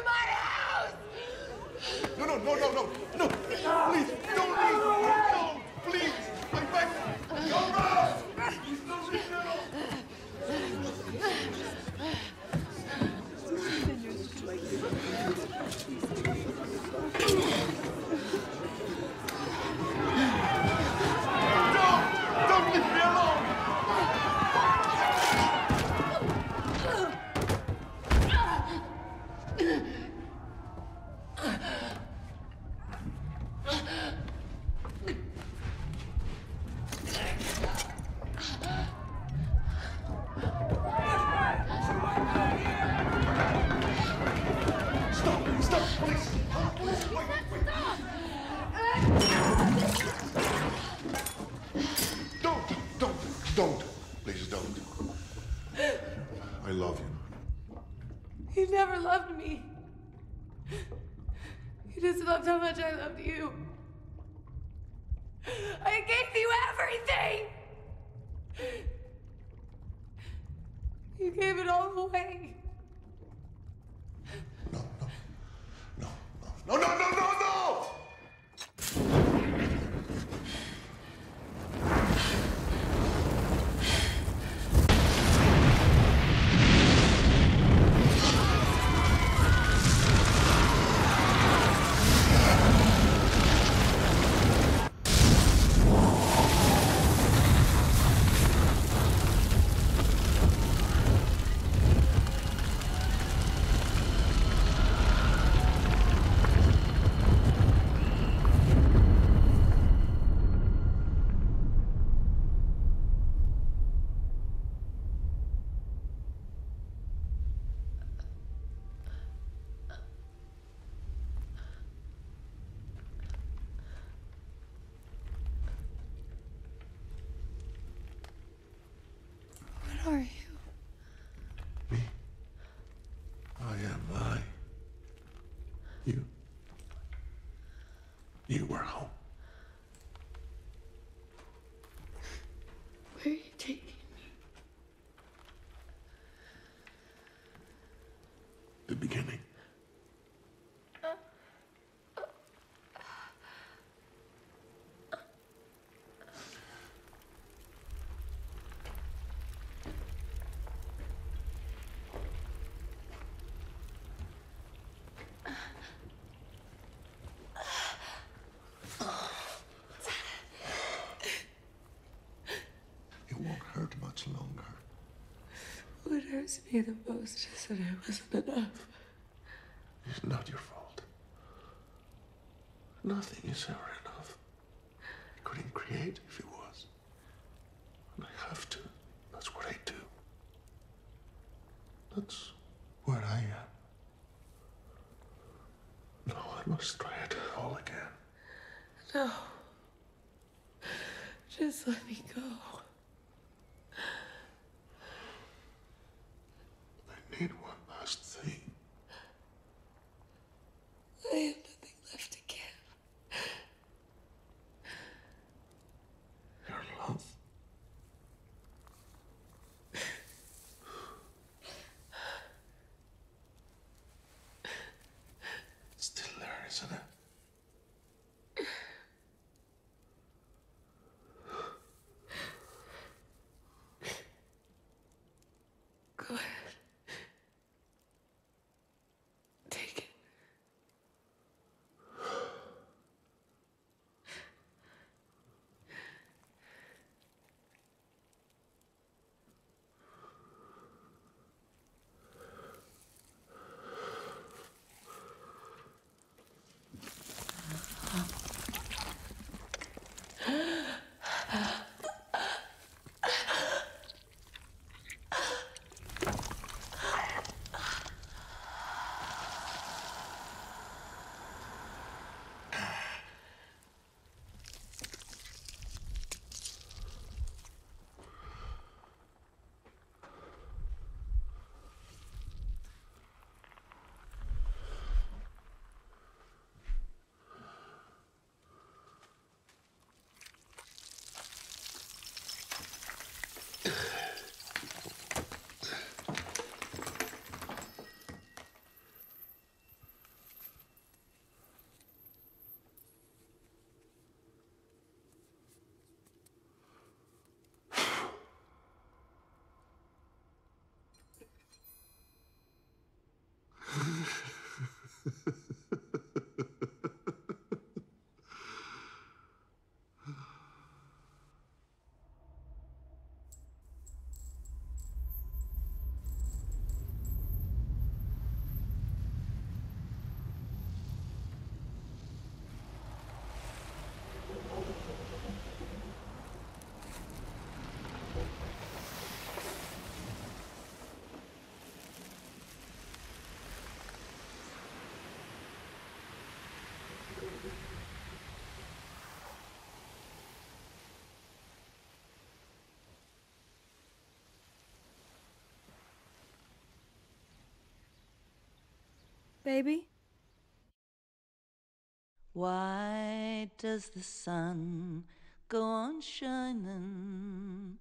of my house! No, no, no, no, no, no! Please, don't leave! No, please! Bring back! Go, Rose! He just loved how much I loved you. I gave you everything. You gave it all away. No, no, no, no, no! What are you? Me? I am I. You. You were home. Where are you taking me? The beginning. It won't hurt much longer. Hurts me the most is that I wasn't enough. It's not your fault. Nothing is ever enough. I couldn't create if it was. And I have to. That's what I do. That's where I am. No, I must try it all again. No. Just let me go. sana. Baby? Why does the sun go on shining